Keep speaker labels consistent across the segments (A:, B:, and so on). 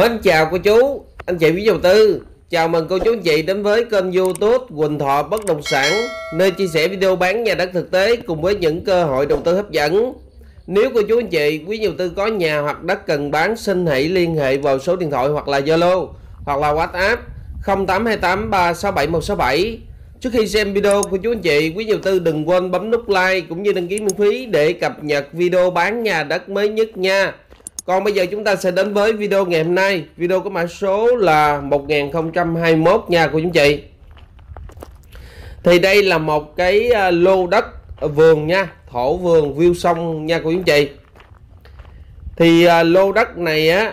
A: Mến chào cô chú, anh chị quý đầu tư. Chào mừng cô chú anh chị đến với kênh youtube Quỳnh Thọ Bất Động Sản Nơi chia sẻ video bán nhà đất thực tế cùng với những cơ hội đầu tư hấp dẫn. Nếu cô chú anh chị, quý đầu tư có nhà hoặc đất cần bán Xin hãy liên hệ vào số điện thoại hoặc là Zalo hoặc là WhatsApp 0828 367 167 Trước khi xem video của chú anh chị, quý đầu tư đừng quên bấm nút like cũng như đăng ký miễn phí để cập nhật video bán nhà đất mới nhất nha còn bây giờ chúng ta sẽ đến với video ngày hôm nay. Video có mã số là 1021 nha của chúng chị. Thì đây là một cái à, lô đất vườn nha, Thổ vườn view sông nha của chúng chị. Thì à, lô đất này á,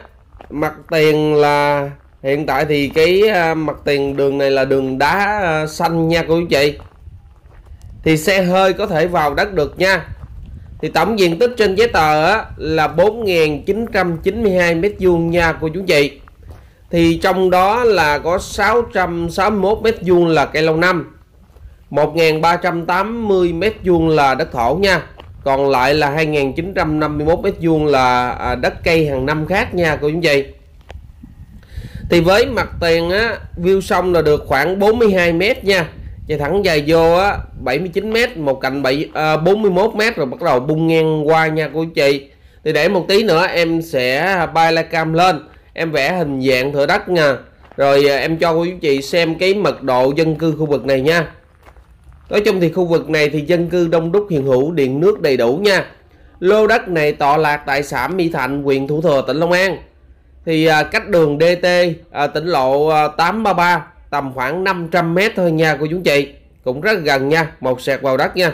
A: Mặt tiền là, Hiện tại thì cái à, mặt tiền đường này là đường đá xanh nha của chú chị. Thì xe hơi có thể vào đất được nha thì tổng diện tích trên giấy tờ á, là 4.992 mét vuông nha cô chú chị. Thì trong đó là có 661 mét vuông là cây lâu năm. 1.380 mét vuông là đất thổ nha. Còn lại là 2.951 mét vuông là à, đất cây hàng năm khác nha cô chú chị. Thì với mặt tiền á view sông là được khoảng 42 mét nha chạy thẳng dài vô á 79m một cạnh 7 à, 41m rồi bắt đầu bung ngang qua nha cô chị. Thì để một tí nữa em sẽ bay la cam lên. Em vẽ hình dạng thửa đất nha. Rồi à, em cho cô chú chị xem cái mật độ dân cư khu vực này nha. Nói chung thì khu vực này thì dân cư đông đúc hiện hữu điện nước đầy đủ nha. Lô đất này tọa lạc tại xã Mỹ Thạnh huyện Thủ Thừa tỉnh Long An. Thì à, cách đường DT à, tỉnh lộ à, 833 tầm khoảng 500 mét thôi nha cô chú chị. Cũng rất gần nha một sẹt vào đất nha.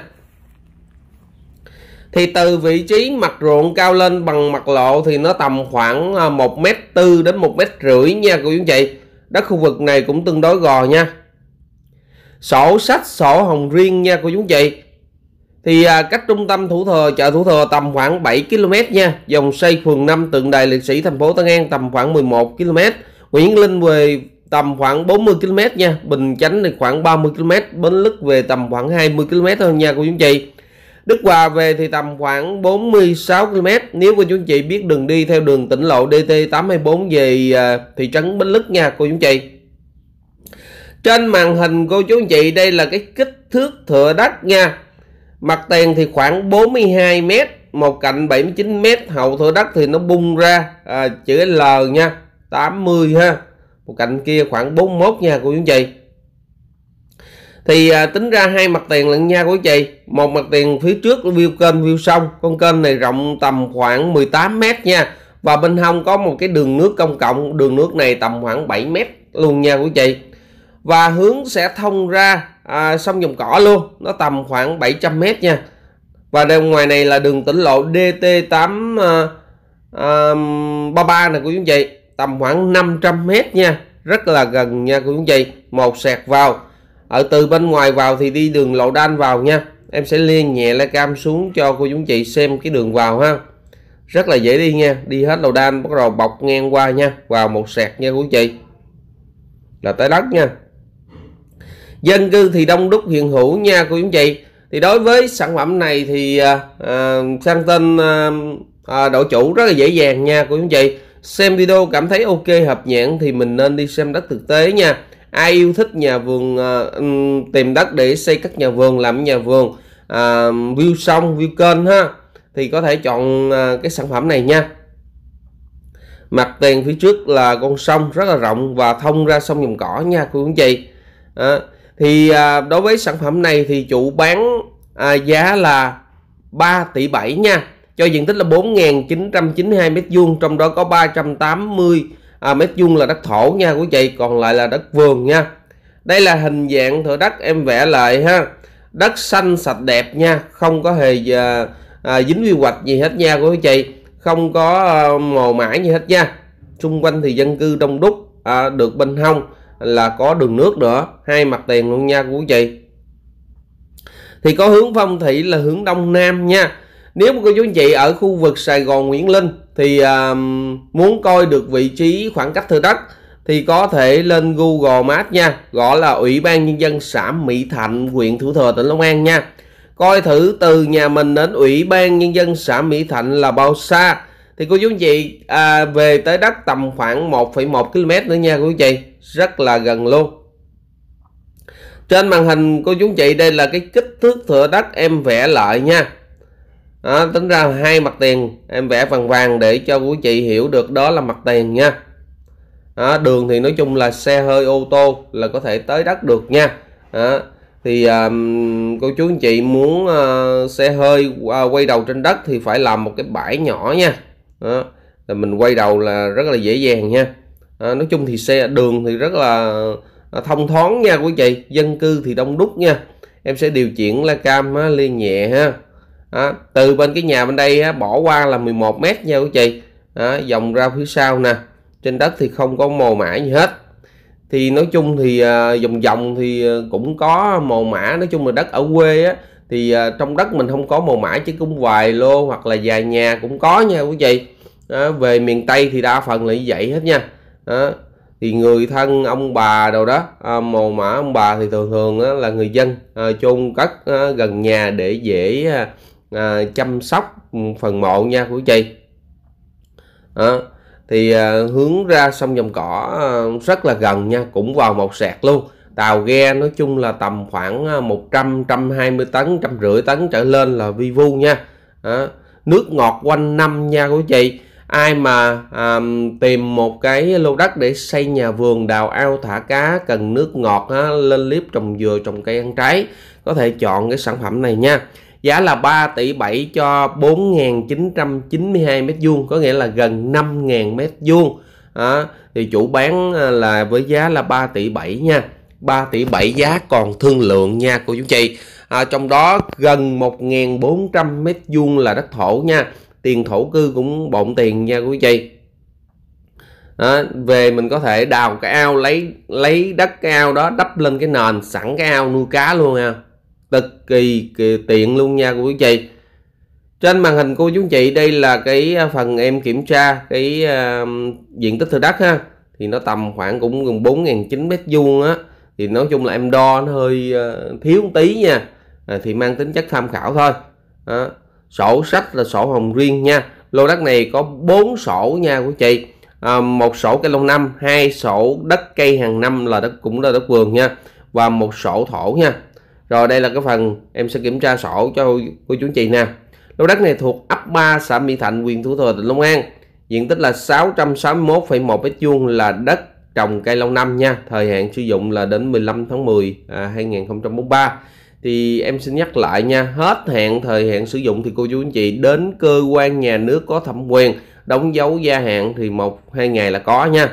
A: Thì từ vị trí mặt ruộng cao lên bằng mặt lộ thì nó tầm khoảng à, 1 mét tư đến 1 mét rưỡi nha cô chú chị. Đất khu vực này cũng tương đối gò nha. Sổ sách sổ hồng riêng nha cô chú chị. Thì à, cách trung tâm thủ thừa chợ thủ thừa tầm khoảng 7 km nha. Dòng xây phường 5 tượng đài liệt sĩ thành phố Tân An tầm khoảng 11 km Nguyễn Linh về tầm khoảng 40 km nha. Bình Chánh thì khoảng 30 km Bến Lức về tầm khoảng 20 km thôi nha cô chú chị. Đức Hòa về thì tầm khoảng 46 km Nếu cô chú chị biết đường đi theo đường tỉnh lộ DT824 về à, thị trấn Bến Lức nha cô chú chị. Trên màn hình cô chú chị đây là cái kích thước thửa đất nha. Mặt tiền thì khoảng 42 m Một cạnh 79 m Hậu thửa đất thì nó bung ra à, chữ L nha. 80 ha một cạnh kia khoảng 41 nha cô chú chị thì à, tính ra hai mặt tiền lận nha của chị một mặt tiền phía trước view kênh view sông. Con kênh này rộng tầm khoảng 18 mét nha. Và bên hông có một cái đường nước công cộng. Đường nước này tầm khoảng 7 mét luôn nha quý chị và hướng sẽ thông ra à, sông dòng cỏ luôn. Nó tầm khoảng 700 mét nha. Và đằng ngoài này là đường tỉnh lộ DT8 à, à, 33 này của chú chị tầm khoảng 500 mét nha. Rất là gần nha cô chú chị một sẹt vào. Ở từ bên ngoài vào thì đi đường lộ đan vào nha. Em sẽ liên nhẹ la cam xuống cho cô chú chị xem cái đường vào ha. Rất là dễ đi nha đi hết lầu đan bắt đầu bọc ngang qua nha vào một sẹt nha cô chú chị. Là tới đất nha. Dân cư thì đông đúc hiện hữu nha cô chú chị. Thì đối với sản phẩm này thì à, à sang tên à, à, đổi chủ rất là dễ dàng nha cô chú chị xem video cảm thấy ok hợp nhãn thì mình nên đi xem đất thực tế nha. Ai yêu thích nhà vườn uh, tìm đất để xây các nhà vườn làm nhà vườn uh, view sông view kênh ha thì có thể chọn uh, cái sản phẩm này nha. Mặt tiền phía trước là con sông rất là rộng và thông ra sông dòng cỏ nha cô anh chị. À, thì à, đối với sản phẩm này thì chủ bán à, giá là 3 tỷ 7 nha cho diện tích là 4.992 mét vuông trong đó có 380 à, mét vuông là đất thổ nha quý chị còn lại là đất vườn nha. Đây là hình dạng thửa đất em vẽ lại ha. Đất xanh sạch đẹp nha không có hề à, à, dính quy hoạch gì hết nha quý chị không có à, mồ mã gì hết nha. Xung quanh thì dân cư đông đúc à, được bên hông là có đường nước nữa hai mặt tiền luôn nha quý chị thì có hướng phong thủy là hướng đông nam nha nếu mà cô chú anh chị ở khu vực Sài Gòn Nguyễn Linh thì uh, muốn coi được vị trí khoảng cách thửa đất thì có thể lên Google Maps nha. Gọi là Ủy ban Nhân dân xã Mỹ Thạnh huyện Thủ Thừa tỉnh Long An nha. Coi thử từ nhà mình đến Ủy ban Nhân dân xã Mỹ Thạnh là bao xa. Thì cô chú anh chị à, về tới đất tầm khoảng 1,1 km nữa nha cô chú anh chị. Rất là gần luôn. Trên màn hình cô chú anh chị đây là cái kích thước thửa đất em vẽ lại nha đó, tính ra hai mặt tiền em vẽ vàng vàng để cho quý chị hiểu được đó là mặt tiền nha. Đó, đường thì nói chung là xe hơi ô tô là có thể tới đất được nha. Đó, thì um, cô chú anh chị muốn uh, xe hơi uh, quay đầu trên đất thì phải làm một cái bãi nhỏ nha. Đó, là mình quay đầu là rất là dễ dàng nha. Đó, nói chung thì xe đường thì rất là à, thông thoáng nha quý chị dân cư thì đông đúc nha. Em sẽ điều chuyển la cam á, liên nhẹ ha đó, từ bên cái nhà bên đây á, bỏ qua là 11 mét nha quý chị. Đó, dòng ra phía sau nè. Trên đất thì không có mồ mã gì hết. Thì nói chung thì à, vòng vòng thì à, cũng có mồ mã nói chung là đất ở quê á thì à, trong đất mình không có mồ mã chứ cũng vài lô hoặc là vài nhà cũng có nha quý chị đó, về miền tây thì đa phần là như vậy hết nha. Đó. thì người thân ông bà đâu đó à, mồ mã ông bà thì thường thường á, là người dân à, chôn cất à, gần nhà để dễ à, à, chăm sóc phần mộ nha của chị à, thì à, hướng ra sông dòng cỏ à, rất là gần nha cũng vào một sạc luôn. Tàu ghe nói chung là tầm khoảng à, 100 120 tấn trăm rưỡi tấn trở lên là vi vu nha. À, nước ngọt quanh năm nha của chị ai mà à, tìm một cái lô đất để xây nhà vườn đào ao thả cá cần nước ngọt á, lên clip trồng dừa trồng cây ăn trái có thể chọn cái sản phẩm này nha giá là 3 tỷ 7 cho 4.992 mét vuông có nghĩa là gần 5.000 mét vuông. À, thì chủ bán à, là với giá là 3 tỷ 7 nha. 3 tỷ 7 giá còn thương lượng nha cô chú chị. À, trong đó gần 1.400 mét vuông là đất thổ nha. Tiền thổ cư cũng bộn tiền nha quý chị. À, về mình có thể đào cái ao lấy lấy đất cái ao đó đắp lên cái nền sẵn cái ao nuôi cá luôn ha cực kỳ, kỳ tiện luôn nha quý chị. Trên màn hình cô chú chị đây là cái à, phần em kiểm tra cái uh, diện tích thửa đất ha. Thì nó tầm khoảng cũng gần 4.900 mét vuông á. Thì nói chung là em đo nó hơi uh, thiếu một tí nha. À, thì mang tính chất tham khảo thôi. Đó. Sổ sách là sổ hồng riêng nha. Lô đất này có 4 sổ nha của chị. À, một sổ cây lâu năm hai sổ đất cây hàng năm là đất cũng là đất vườn nha. Và một sổ thổ nha rồi đây là cái phần em sẽ kiểm tra sổ cho cô chú chị nè. Lô đất này thuộc ấp 3 xã Mỹ Thạnh huyện Thủ Thừa tỉnh Long An. Diện tích là 661,1 m2 là đất trồng cây lâu năm nha. Thời hạn sử dụng là đến 15 tháng 10 à, 2043 thì em xin nhắc lại nha hết hạn thời hạn sử dụng thì cô chú anh chị đến cơ quan nhà nước có thẩm quyền đóng dấu gia hạn thì một hai ngày là có nha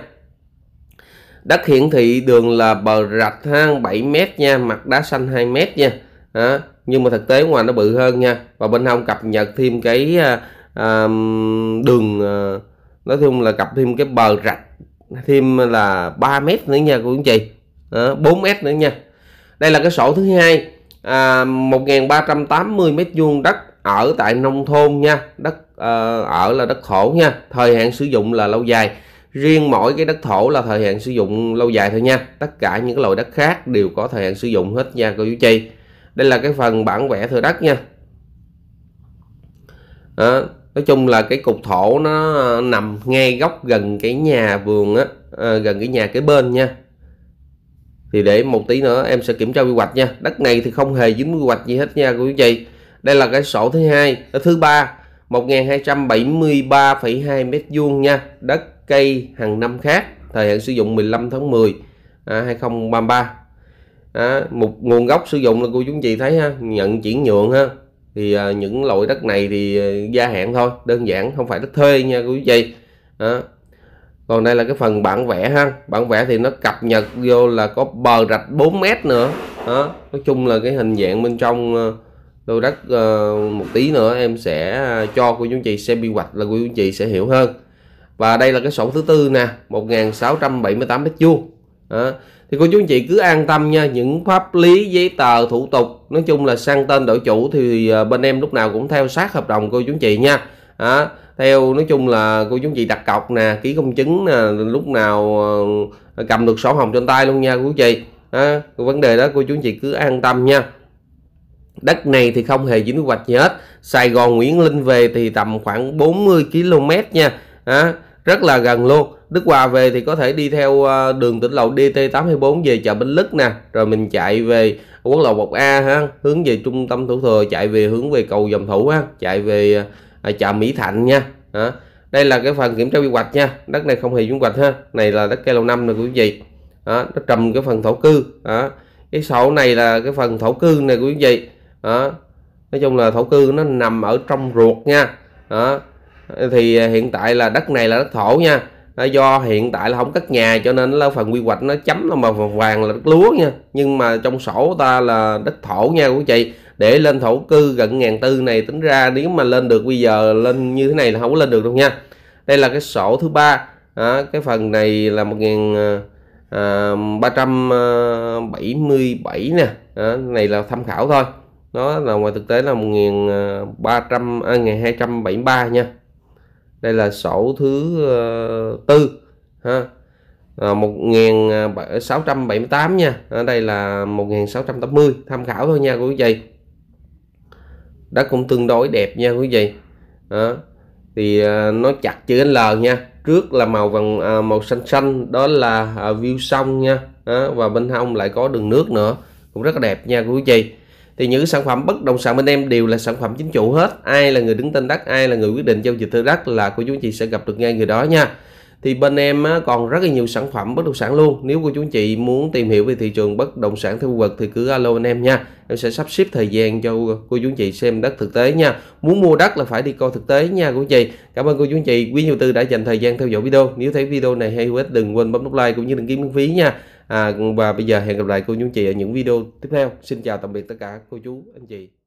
A: đất hiển thị đường là bờ rạch hang 7 mét nha mặt đá xanh 2 mét nha. Đó. nhưng mà thực tế ngoài nó bự hơn nha. Và bên hông cập nhật thêm cái à, à đường à, nói chung là cập thêm cái bờ rạch thêm là 3 mét nữa nha cô anh chị đó, 4 mét nữa nha. Đây là cái sổ thứ hai à, 1.380 mét vuông đất ở tại nông thôn nha. Đất à, ở là đất thổ nha. Thời hạn sử dụng là lâu dài riêng mỗi cái đất thổ là thời hạn sử dụng lâu dài thôi nha. Tất cả những cái loại đất khác đều có thời hạn sử dụng hết nha cô chú chi. Đây là cái phần bản vẽ thừa đất nha. À, nói chung là cái cục thổ nó ờ, nằm ngay góc gần cái nhà vườn á à, gần cái nhà cái bên nha. Thì để một tí nữa em sẽ kiểm tra quy hoạch nha. Đất này thì không hề dính quy hoạch gì hết nha cô chú chị đây là cái sổ thứ hai thứ ba 1273,2 mét vuông nha. Đất cây hàng năm khác thời hạn sử dụng 15 tháng 10 à, 2033 à, một nguồn gốc sử dụng là cô chú chị thấy ha nhận chuyển nhượng ha. Thì à, những loại đất này thì à, gia hạn thôi đơn giản không phải đất thuê nha quý chị à, còn đây là cái phần bản vẽ ha. Bản vẽ thì nó cập nhật vô là có bờ rạch 4 mét nữa. Đó nói chung là cái hình dạng bên trong à, lô đất à, một tí nữa em sẽ cho cô chú chị xem quy hoạch là cô chú chị sẽ hiểu hơn và đây là cái sổ thứ tư nè 1678 mét vuông. Thì cô chú anh chị cứ an tâm nha những pháp lý giấy tờ thủ tục nói chung là sang tên đổi chủ thì à, bên em lúc nào cũng theo sát hợp đồng cô chú anh chị nha. Đó. Theo nói chung là cô chú anh chị đặt cọc nè ký công chứng nè lúc nào à, cầm được sổ hồng trên tay luôn nha cô chú chị. Đó, vấn đề đó cô chú anh chị cứ an tâm nha. Đất này thì không hề dính quy hoạch gì hết. Sài Gòn Nguyễn Linh về thì tầm khoảng 40 km nha. Đó rất là gần luôn. Đức Hòa về thì có thể đi theo ờ, đường tỉnh lộ DT824 về chợ Bến Lức nè. Rồi mình chạy về quốc lộ 1A ha hướng về trung tâm thủ thừa chạy về hướng về cầu dòng thủ ha chạy về ờ, chợ Mỹ Thạnh nha. Đó. đây là cái phần kiểm tra quy hoạch nha. Đất này không hề quy hoạch ha. Này là đất cây lâu năm rồi quý vị. Đó, nó trầm cái phần thổ cư. Đó. cái sổ này là cái phần thổ cư này quý vị. Đó. nói chung là thổ cư nó nằm ở trong ruột nha. Đó thì à, hiện tại là đất này là đất thổ nha. À, do hiện tại là không cất nhà cho nên là phần quy hoạch nó chấm là màu vàng là đất lúa nha. Nhưng mà trong sổ ta là đất thổ nha quý chị. Để lên thổ cư gần ngàn tư này tính ra nếu mà lên được bây giờ lên như thế này là không có lên được đâu nha. Đây là cái sổ thứ ba. À, cái phần này là một nghìn à, ba trăm bảy mươi bảy nè. À, này là tham khảo thôi. Nó là ngoài thực tế là một nghìn ba trăm hai trăm bảy mươi ba nha đây là sổ thứ uh, tư ha. Ờ, à, 1678 ờ, nha. Ở đây là 1680 tham khảo thôi nha quý vị. Đất cũng tương đối đẹp nha quý vị. Đó. thì uh, nó chặt chữ L nha. Trước là màu vàng uh, màu xanh xanh đó là uh, view sông nha. Đó. và bên hông lại có đường nước nữa. Cũng rất là đẹp nha quý vị thì những sản phẩm bất động sản bên em đều là sản phẩm chính chủ hết. Ai là người đứng tên đất, ai là người quyết định giao dịch thuê đất là cô chú anh chị sẽ gặp được ngay người đó nha thì bên em còn rất là nhiều sản phẩm bất động sản luôn. Nếu cô chú anh chị muốn tìm hiểu về thị trường bất động sản theo khu vực thì cứ alo anh em nha. Em sẽ sắp xếp thời gian cho cô chú anh chị xem đất thực tế nha. Muốn mua đất là phải đi coi thực tế nha cô chú anh chị. Cảm ơn cô chú anh chị. Quý nhiều tư đã dành thời gian theo dõi video. Nếu thấy video này hay hữu ích đừng quên bấm nút like cũng như đăng ký miễn phí nha. À, và bây giờ hẹn gặp lại cô chú anh chị ở những video tiếp theo. Xin chào tạm biệt tất cả cô chú anh chị.